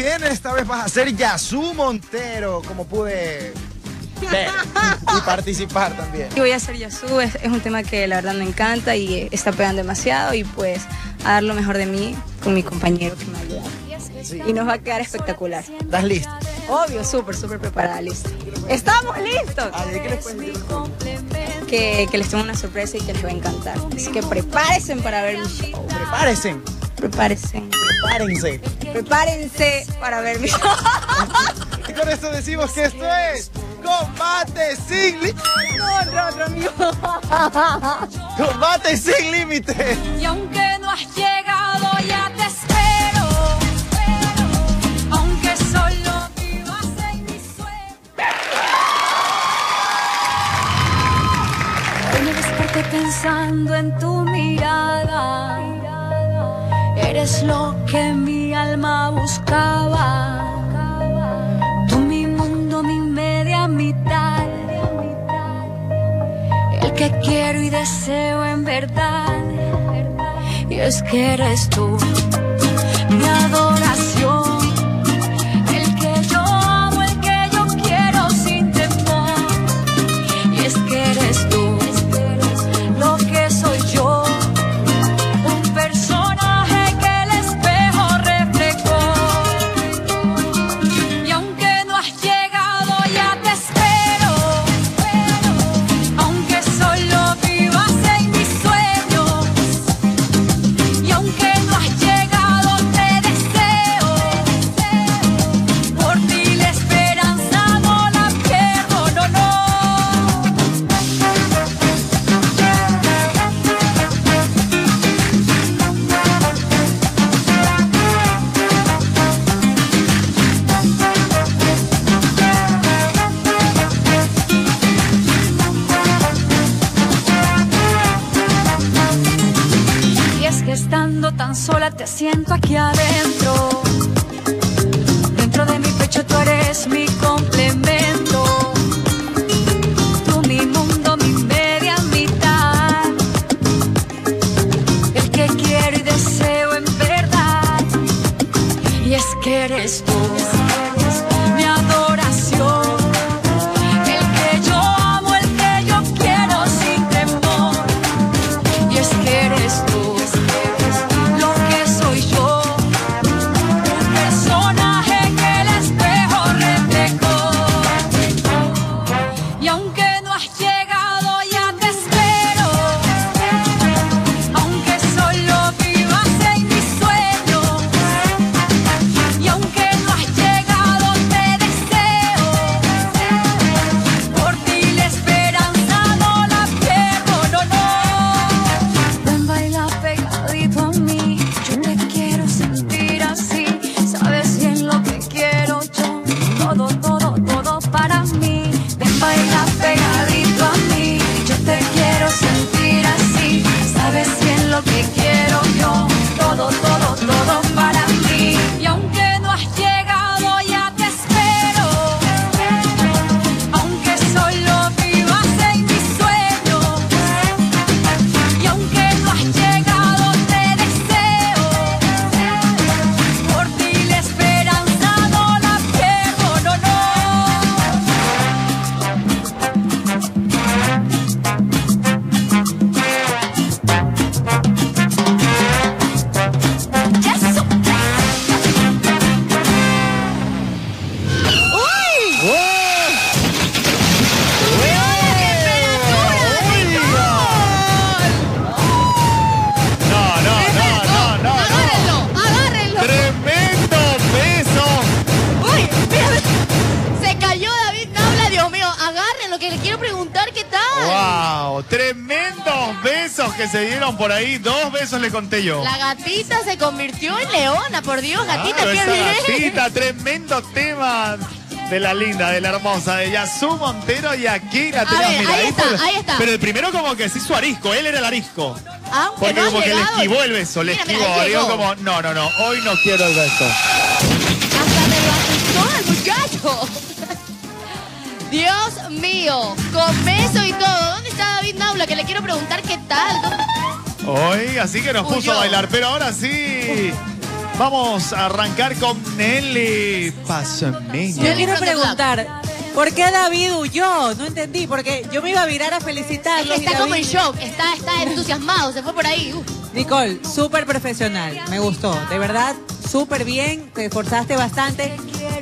Bien. Esta vez vas a ser Yasu Montero, como pude ver y participar también. Y voy a ser Yasu, es, es un tema que la verdad me encanta y está pegando demasiado y pues a dar lo mejor de mí con mi compañero que me ayuda. Y nos va a quedar espectacular. ¿Estás listo? Obvio, súper, súper preparada, listo. ¡Estamos listos! Ay, ¿qué les? Que, que les tengo una sorpresa y que les va a encantar. Así que prepárense para ver mi show. Prepárense, Prepárense. prepárense. Prepárense para ver mi show. Y con esto decimos que esto es Combate sin Límite. No, otro, otro amigo. Combate sin Límite. Y aunque no has llegado, ya te espero. Aunque solo vivas en mi sueño. Hoy me desperté pensando en tu mirada. Eres lo que mi alma buscaba. Tú mi mundo, mi media mitad. El que quiero y deseo en verdad. Y es que eres tú, tan sola te siento aquí adentro. Dentro de mi pecho tú eres mi complemento. Que se dieron por ahí. Dos besos le conté yo. La gatita se convirtió en leona, por Dios, gatita, Claro, qué bien. gatita, tremendo tema de la linda, de la hermosa, de Yasu Montero y aquí la tenemos. mira, ahí está, ahí. Pero el primero como que se hizo arisco, él era el arisco. Aunque Porque no como que le esquivó el beso, le Mira, esquivó. Digo como, no, no, no, hoy no quiero el beso. Hasta me lo asustó el muchacho. Dios mío, con beso y todo. ¿Dónde está David Naula? Que le quiero preguntar qué tal. ¿Dónde- Hoy, así que nos puso Huyó. a bailar, pero ahora sí. Vamos a arrancar con Nelly Pasameño. Yo quiero preguntar, ¿por qué David huyó? No entendí, porque yo me iba a virar a Es que felicitarlo. está como en shock, está, está entusiasmado, se fue por ahí. Nicole, súper profesional, me gustó, de verdad, súper bien, te esforzaste bastante.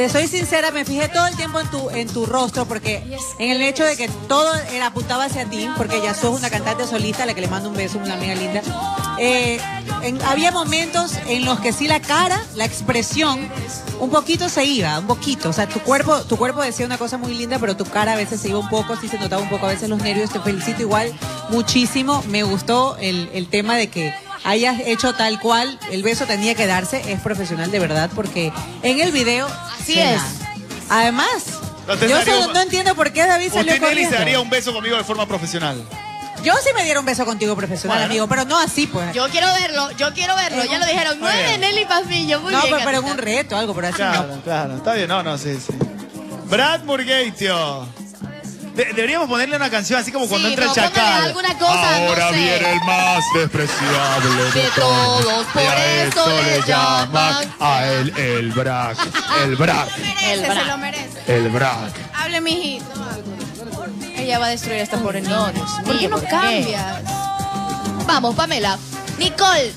Te soy sincera, me fijé todo el tiempo en tu, en tu rostro, porque en el hecho de que todo era apuntaba hacia ti, porque ya sos una cantante solista, a la que le mando un beso, una amiga linda. Eh, había momentos en los que sí la cara, la expresión, un poquito se iba, un poquito. O sea, tu cuerpo, tu cuerpo decía una cosa muy linda, pero tu cara a veces se iba un poco, sí se notaba un poco a veces los nervios. Te felicito igual muchísimo. Me gustó el, el tema de que hayas hecho tal cual. El beso tenía que darse, es profesional de verdad, porque en el video. Así es. Además, yo solo no entiendo por qué David salió Usted, Nelly, se corriendo. daría un beso conmigo de forma profesional. Yo sí me diera un beso contigo profesional, Bueno. amigo, pero no así, pues. Yo quiero verlo, yo quiero verlo. Ya lo dijeron, Muy nueve bien. Nelly Pazmiño. Muy no, bien. pero, pero en un reto, algo, pero así no. Claro, claro. Está bien, no, no, sí, sí. Brad Murgatio. De- deberíamos ponerle una canción así como cuando Sí, entra no, el chacal. póngale alguna cosa, no Ahora sé. viene el más despreciable De todos, por Y a eso le llaman. a él el Brack. El Brack. El se bra- lo merece. El Brack. Hable, mijito. Ella va a destruir a esta pobre niña. No, ¿Por qué no cambias? Vamos, Pamela. Nicole.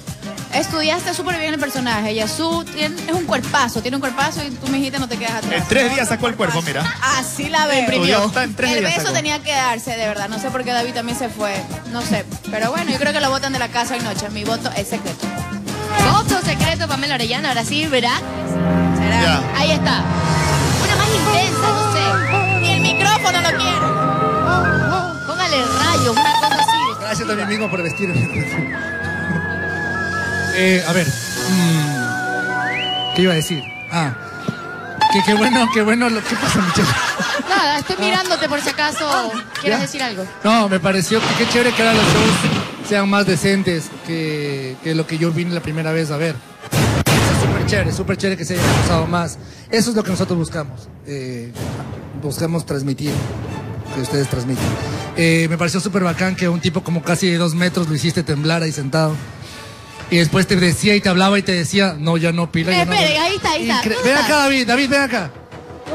Estudiaste súper bien el personaje. Yasu tiene, es un cuerpazo, tiene un cuerpazo y tú, mijita, no te quedas atrás. En tres días sacó el cuerpo, mira. Así la veo. En tres El días beso sacó. tenía que darse, de verdad. No sé por qué David también se fue. No sé. Pero bueno, yo creo que lo votan de la casa hoy noche. Mi voto es secreto. Voto secreto, Pamela Orellana. Ahora sí, ¿verdad? ¿Será? Ya. Ahí está. Una más intensa, no sé. Ni el micrófono lo quiero. Póngale rayos, una cosa así. Gracias a mí mismo por vestirme. Eh, a ver. mm, ¿Qué iba a decir? Ah. Que qué bueno, qué bueno lo que pasa, muchachos. Nada, estoy mirándote por si acaso quieres ¿Ya? decir algo. No, me pareció que qué chévere que ahora los shows sean más decentes que, que lo que yo vine la primera vez a ver. Es súper chévere, súper chévere que se haya usado más. Eso es lo que nosotros buscamos. Eh, buscamos transmitir, que ustedes transmiten. Eh, me pareció súper bacán que un tipo como casi de dos metros lo hiciste temblar ahí sentado. Y después te decía y te hablaba y te decía, no, ya no, pila. ya no, Espere, no". ahí está, ahí está. Incre- ¿Dónde Ven acá, David, David, ven acá.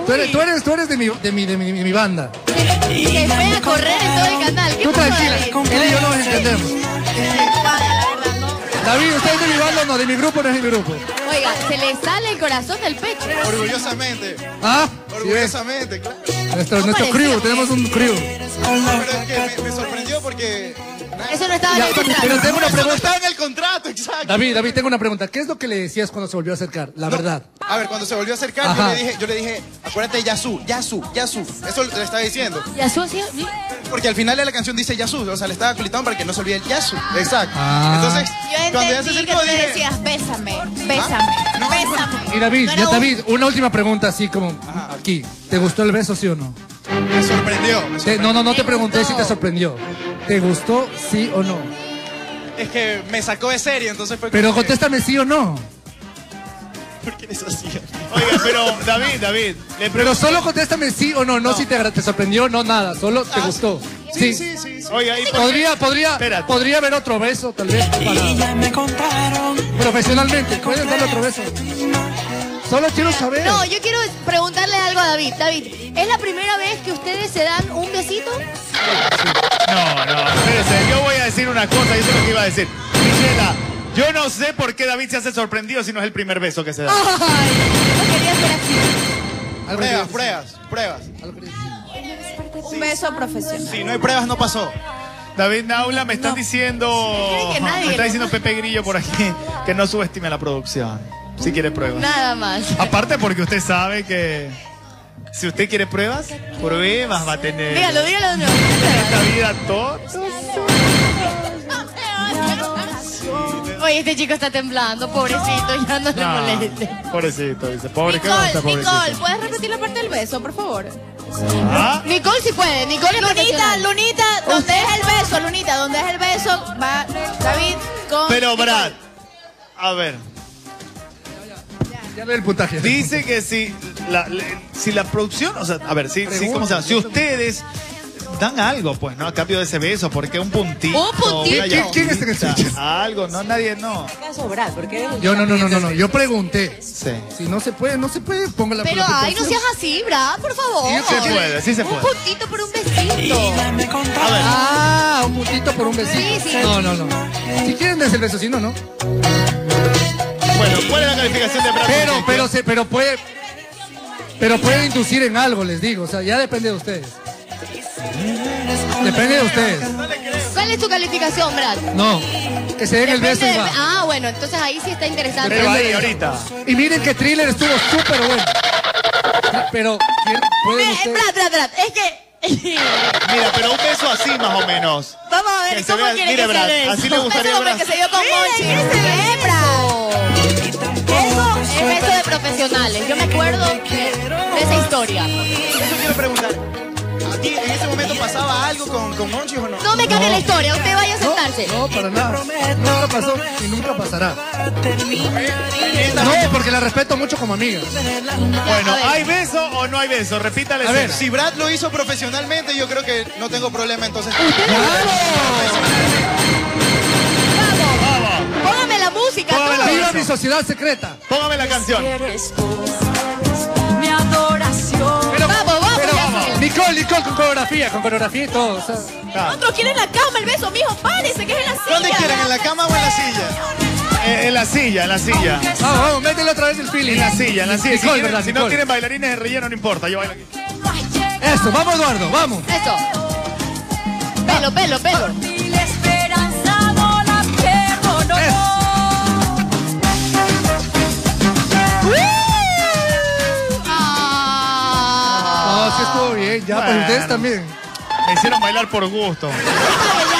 Tú eres, tú eres, tú eres de, mi, de, mi, de, mi, de mi banda. Que fue a correr en todo el canal. ¿Qué Tú tranquila, él y yo nos entendemos. David, ¿usted es de mi banda o no? De mi grupo o no es de mi grupo. Oiga, se le sale el corazón del pecho. Orgullosamente, ¿Ah? Orgullosamente, claro. Nuestro, nuestro crew, tenemos un crew. No, pero es que me, me sorprendió porque Eso no estaba en el contrato. pero tengo una eso no pregunta. estaba en el contrato, exacto. David, David, tengo una pregunta. ¿Qué es lo que le decías cuando se volvió a acercar? La No, verdad. A ver, cuando se volvió a acercar, yo Ajá. le, dije, yo le dije, acuérdate de Yasu, Yasu, Yasu. Eso le estaba diciendo. Y así, Porque al final de la canción dice Yasu, o sea, le estaba culitando para que no se olvide el Yasu. Exacto. Ah. Entonces, Yo cuando ya se entendí que acercó, tú le dije, decías, bésame, bésame, No, bésame. Y David, No ya un- David, una última pregunta así como aquí. ¿Te gustó el beso, sí o no? me sorprendió. me Te- sorprendió. no, no, no te Me pregunté gustó. si te sorprendió. ¿Te gustó, sí o no? Es que me sacó de serie, entonces fue Pero que- contéstame sí o no. ¿Por qué eres así? Oiga, pero David, David, le Pero pregunto. solo contéstame sí o no, no, si te, agra- te sorprendió, no nada, solo te Ah, gustó. Sí, sí, sí. sí. Oiga, ¿y por qué? Podría, podría, Espérate. podría haber otro beso, tal vez, para... Profesionalmente, ¿puedes darle otro beso? Solo quiero saber. No, yo quiero preguntarle algo a David. David, ¿es la primera vez que ustedes se dan un besito? No, no, espérese, yo voy a decir una cosa, y eso es lo que iba a decir. Michela, yo no sé por qué David se hace sorprendido si no es el primer beso que se da. Ay, no quería ser así. Algo Pruebas, pruebas, pruebas. Un beso profesional. Si no hay pruebas, no pasó. David Naula, me están diciendo. cree que nadie me está diciendo Pepe Grillo por aquí que no subestime la producción. Si quiere pruebas. Nada más. Aparte porque usted sabe que si usted quiere pruebas, pruebas va a tener. Dígalo, dígalo de nuevo. Esta vida todo. Oye, este chico está temblando, pobrecito, ya no le moleste. pobrecito, dice. Pobre, ¿qué Nicole, está pobrecito? Nicole, ¿puedes repetir la parte del beso, por favor? Ah, Nicole sí puede, Nicole Lunita. Lunita, ¿dónde es el beso, Lunita? ¿Dónde es el beso? Va David con... Pero Brad, a ver, Ya el puntaje. dice que si la, le- si la producción, o sea, a ver, si, si, ¿cómo se llama? Si ustedes dan algo, pues, ¿no? A cambio de ese beso, porque un puntito. Un puntito. una ¿Quién- quién está en el switch? Algo, no, nadie, no. caso, Brad, porque eres Yo no, no, no, no, no. Yo pregunté. Sí. Si no se puede, no se puede, ponga la Pero ay, no seas así, Brad, por favor. Sí se puede, sí se Un puede. puntito por un besito. A ver, Ah, un puntito por un besito. Sí, sí. No, no, no. Si quieren, des el beso, si no, no. Bueno, ¿cuál es la calificación de Brad? Pero, pero, se, pero puede. Pero puede inducir en algo, les digo. O sea, ya depende de ustedes. Depende de ustedes. ¿Cuál es tu calificación, Brad? No. Que se den el beso Depende y de- va. Ah, bueno, entonces ahí sí está interesante. Pero ahí, ahorita. Y miren que thriller estuvo súper bueno. Pero, ¿quién- ¿pueden Eh, ustedes? Brad, Brad, Brad, es que... Mira, pero un beso así más o menos. Vamos a ver, Que se ¿cómo vea- quiere mire, que Brad, sea eso? así le gustaría Un beso como a el que Brad. se dio con Monchi. ¿Qué, Brad? Eso es beso de profesionales. Yo me acuerdo de, esa historia. Eso quiero preguntar. ¿A ti en ese momento pasaba algo con, con Monchi o no? No me cambie la historia, usted vaya a sentarse. No, para nada. Nunca pasó y nunca pasará. No, porque la respeto mucho como amiga. Bueno. ¿hay beso o no hay beso? Repítale. A ver. Si Brad lo hizo profesionalmente, yo creo que no tengo problema entonces. Música. Póngame todo. la Viva mi sociedad secreta. Póngame la canción. Mi adoración. Pero, Vamos, vamos, pero, Yasmin. Nicole, Nicole, con coreografía, con coreografía y todo. o sea. Otros quieren la cama, el beso, mijo, párese, que es en la silla. ¿Dónde quieren? ¿En la cama o en la silla? eh, en la silla, en la silla. Vamos, vamos, métele otra vez el feeling. En la silla, en la silla. Si, Nicole, quieren- ¿verdad, si no Nicole? quieren bailarines de relleno, no importa. Yo bailo aquí. Eso, vamos, Eduardo, vamos. Eso. Pelo, pelo, pelo. Y ya, pero Bueno. ustedes también. Me hicieron bailar por gusto. Ya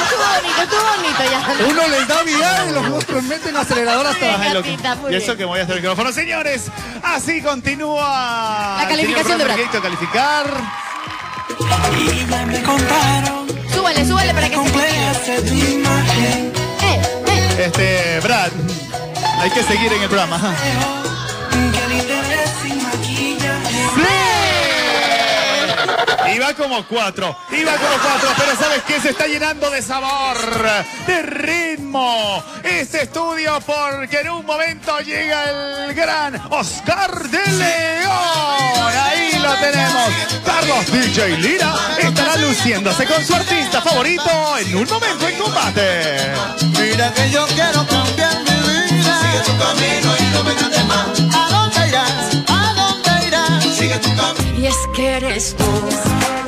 estuvo bonito, estuvo bonito ya. Uno les da vida y los otros meten acelerador hasta Ay, lo que- gatita, muy y eso bien. que me voy a hacer el micrófono. Señores, así continúa. La calificación de Brad. Brad. calificar. Súbale, súbale para que se Eh, eh. Este, Brad, hay que seguir en el programa. ajá. Iba como cuatro, iba como cuatro, pero ¿sabes qué? Se está llenando de sabor, de ritmo. Este estudio porque en un momento llega el gran Oscar de León. Ahí lo tenemos. Carlos DJ Lira estará luciéndose con su artista favorito en un momento en combate. Mira que yo quiero cambiar mi vida. Sigue tu camino y no me es que eres tú.